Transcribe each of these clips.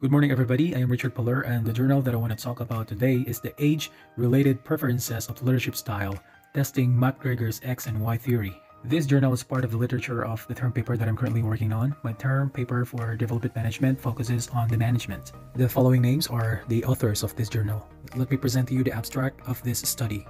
Good morning, everybody. I am Richard Paler, and the journal that I want to talk about today is the Age-Related Preferences of Leadership Style, Testing McGregor's X and Y Theory. This journal is part of the literature of the term paper that I'm currently working on. My term paper for development management focuses on the management. The following names are the authors of this journal. Let me present to you the abstract of this study.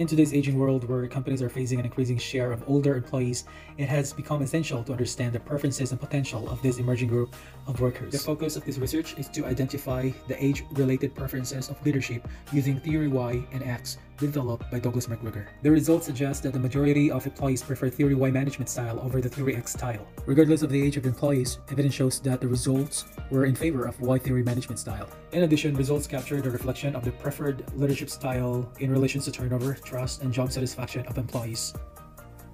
In today's aging world where companies are facing an increasing share of older employees, it has become essential to understand the preferences and potential of this emerging group of workers. The focus of this research is to identify the age-related preferences of leadership using Theory Y and X developed by Douglas McGregor. The results suggest that the majority of employees prefer Theory Y management style over the Theory X style. Regardless of the age of employees, evidence shows that the results were in favor of Y Theory management style. In addition, results capture the reflection of the preferred leadership style in relation to turnover, trust, and job satisfaction of employees.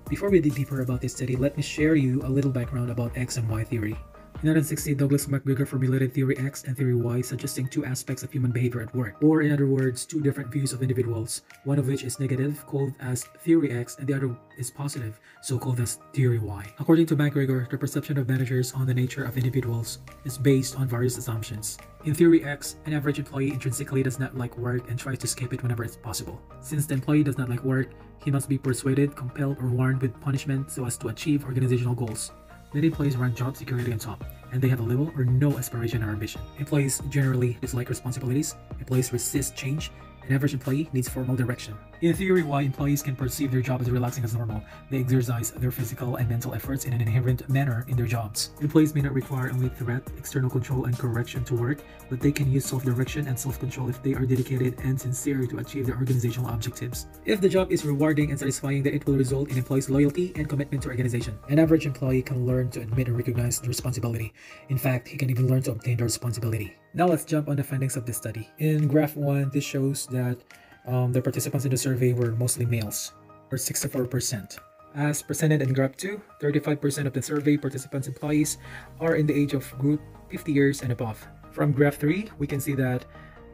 Before we dig deeper about this study, let me share you a little background about X and Y theory. In 1960, Douglas McGregor formulated Theory X and Theory Y, suggesting two aspects of human behavior at work, or in other words, two different views of individuals, one of which is negative, called as Theory X, and the other is positive, so called as Theory Y. According to McGregor, the perception of managers on the nature of individuals is based on various assumptions. In Theory X, an average employee intrinsically does not like work and tries to escape it whenever it's possible. Since the employee does not like work, he must be persuaded, compelled, or warned with punishment so as to achieve organizational goals. Many employees rank job security on top, and they have a little or no aspiration or ambition. Employees generally dislike responsibilities, employees resist change, an average employee needs formal direction. In theory, Y employees can perceive their job as relaxing as normal, they exercise their physical and mental efforts in an inherent manner in their jobs. Employees may not require only threat, external control, and correction to work, but they can use self-direction and self-control if they are dedicated and sincere to achieve their organizational objectives. If the job is rewarding and satisfying, then it will result in employees' loyalty and commitment to organization. An average employee can learn to admit and recognize the responsibility. In fact, he can even learn to obtain the responsibility. Now let's jump on the findings of this study. In graph 1, this shows that um, the participants in the survey were mostly males, or 64%. As presented in graph 2, 35% of the survey participants' employees are in the age of group 50 years and above. From graph 3, we can see that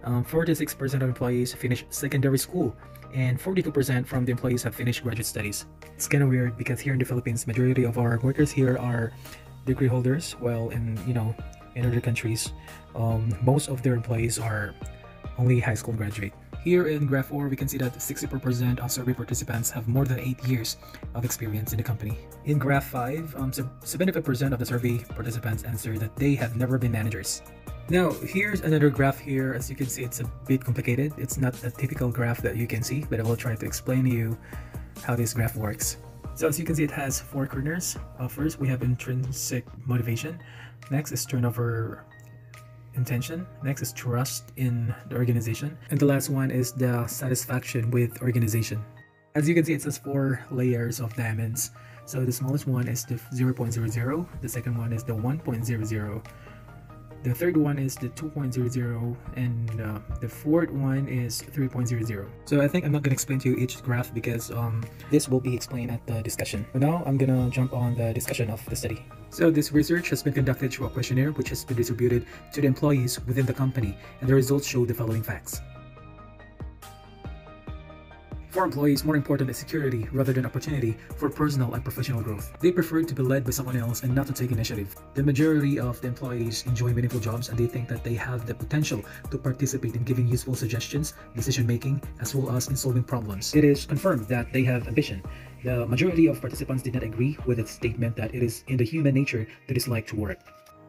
46% um, of employees finished secondary school and 42% from the employees have finished graduate studies. It's kind of weird because here in the Philippines, majority of our workers here are degree holders, while in, you know, in other countries, um, most of their employees are only high school graduate. Here in Graph 4, we can see that 64% of survey participants have more than 8 years of experience in the company. In Graph 5, 75% um, of the survey participants answered that they have never been managers. Now, here's another graph here. As you can see, it's a bit complicated. It's not a typical graph that you can see, but I will try to explain to you how this graph works. So as you can see, it has four corners. Uh, first, we have intrinsic motivation. Next is turnover intention. Next is trust in the organization. And the last one is the satisfaction with organization. As you can see, it says four layers of diamonds. So the smallest one is the 0.00, the second one is the 1.00, the third one is the 2.00 and uh, the fourth one is 3.00. So I think I'm not going to explain to you each graph because um, this will be explained at the discussion. But now I'm going to jump on the discussion of the study. So this research has been conducted through a questionnaire which has been distributed to the employees within the company and the results show the following facts. For employees, more important is security rather than opportunity for personal and professional growth. They prefer to be led by someone else and not to take initiative. The majority of the employees enjoy meaningful jobs and they think that they have the potential to participate in giving useful suggestions, decision making, as well as in solving problems. It is confirmed that they have ambition. The majority of participants did not agree with the statement that it is in the human nature to dislike to work.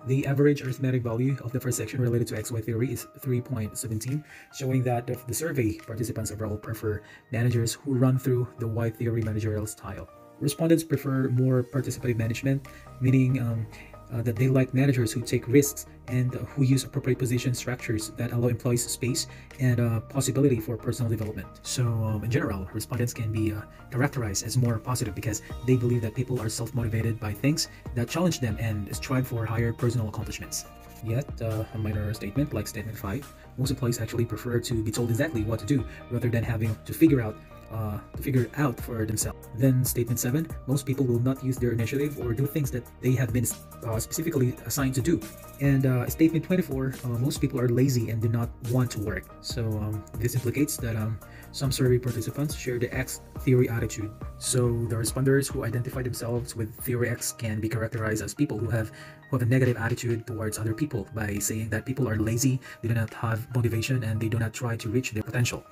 The average arithmetic value of the first section related to XY theory is 3.17, showing that the survey participants overall prefer managers who run through the Y theory managerial style. Respondents prefer more participative management, meaning um, uh, that they like managers who take risks and who use appropriate position structures that allow employees space and uh, possibility for personal development. So um, in general, respondents can be uh, characterized as more positive because they believe that people are self-motivated by things that challenge them and strive for higher personal accomplishments. Yet, uh, a minor statement like statement 5, most employees actually prefer to be told exactly what to do rather than having to figure out uh, to figure out for themselves. Then statement 7, most people will not use their initiative or do things that they have been uh, specifically assigned to do. And uh, statement 24, uh, most people are lazy and do not want to work. So um, this implicates that um, some survey participants share the X theory attitude. So the responders who identify themselves with theory X can be characterized as people who have who have a negative attitude towards other people by saying that people are lazy, they do not have motivation, and they do not try to reach their potential.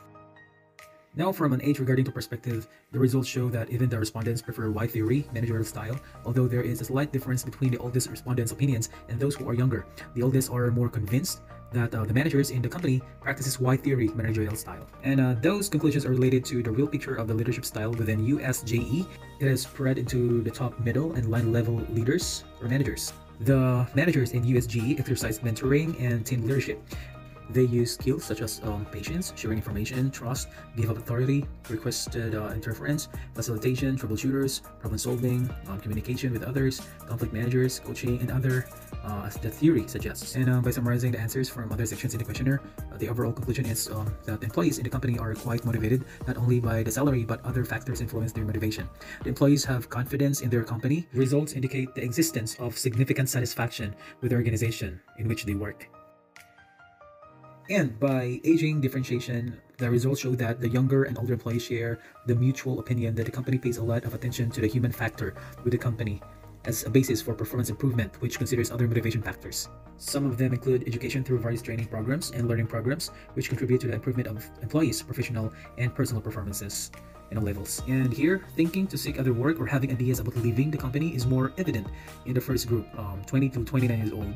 Now, from an age regarding to perspective, the results show that even the respondents prefer Y theory managerial style, although there is a slight difference between the oldest respondents' opinions and those who are younger. The oldest are more convinced that uh, the managers in the company practices Y theory managerial style. And uh, those conclusions are related to the real picture of the leadership style within USJE. It is spread into the top, middle, and line level leaders or managers. The managers in USJE exercise mentoring and team leadership. They use skills such as um, patience, sharing information, trust, give up authority, requested uh, interference, facilitation, troubleshooters, problem solving, um, communication with others, conflict managers, coaching, and other uh, as the theory suggests. And uh, by summarizing the answers from other sections in the questionnaire, uh, the overall conclusion is um, that employees in the company are quite motivated, not only by the salary, but other factors influence their motivation. The employees have confidence in their company. Results indicate the existence of significant satisfaction with the organization in which they work. And by aging differentiation, the results show that the younger and older employees share the mutual opinion that the company pays a lot of attention to the human factor with the company as a basis for performance improvement, which considers other motivation factors. Some of them include education through various training programs and learning programs, which contribute to the improvement of employees' professional and personal performances in all levels. And here, thinking to seek other work or having ideas about leaving the company is more evident in the first group, um, 20 to 29 years old,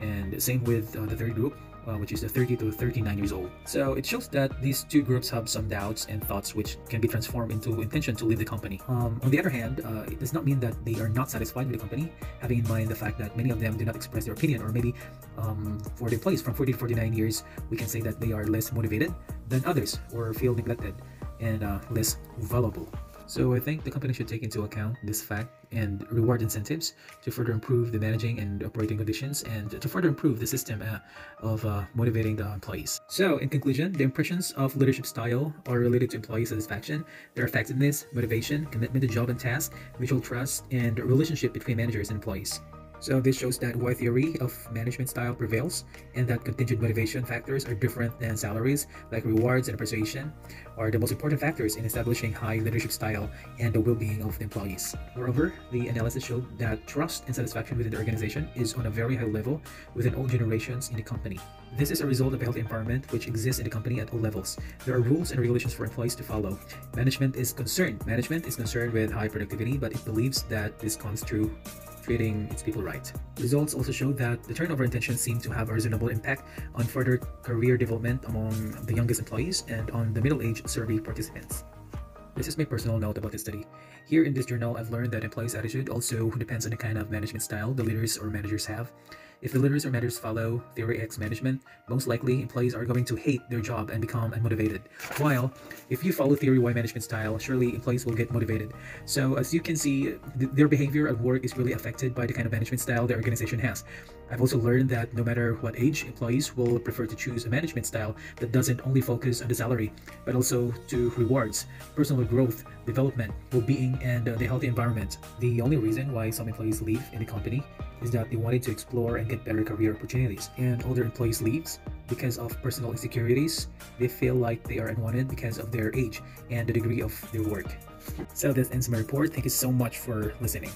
and same with uh, the third group, uh, which is the 30 to 39 years old. So it shows that these two groups have some doubts and thoughts which can be transformed into intention to leave the company. Um, on the other hand, uh, it does not mean that they are not satisfied with the company, having in mind the fact that many of them do not express their opinion, or maybe um, for the employees from 40 to 49 years, we can say that they are less motivated than others or feel neglected and uh, less valuable. So I think the company should take into account this fact and reward incentives to further improve the managing and operating conditions and to further improve the system uh, of uh, motivating the employees. So in conclusion, the impressions of leadership style are related to employee satisfaction, their effectiveness, motivation, commitment to job and task, mutual trust, and relationship between managers and employees. So this shows that Y theory of management style prevails and that contingent motivation factors are different than salaries like rewards and appreciation are the most important factors in establishing high leadership style and the well-being of the employees. Moreover, the analysis showed that trust and satisfaction within the organization is on a very high level within all generations in the company. This is a result of a healthy environment which exists in the company at all levels. There are rules and regulations for employees to follow. Management is concerned. Management is concerned with high productivity, but it believes that this comes through treating its people right. Results also show that the turnover intention seem to have a reasonable impact on further career development among the youngest employees and on the middle-aged survey participants. This is my personal note about this study. Here in this journal, I've learned that employees' attitude also depends on the kind of management style the leaders or managers have. If the leaders or managers follow Theory X management, most likely employees are going to hate their job and become unmotivated. While if you follow Theory Y management style, surely employees will get motivated. So as you can see, th their behavior at work is really affected by the kind of management style the organization has. I've also learned that no matter what age, employees will prefer to choose a management style that doesn't only focus on the salary, but also to rewards, personal growth, development, well-being, and uh, the healthy environment. The only reason why some employees leave in the company is that they wanted to explore and get better career opportunities. And older employees leaves because of personal insecurities. They feel like they are unwanted because of their age and the degree of their work. So this ends my report. Thank you so much for listening.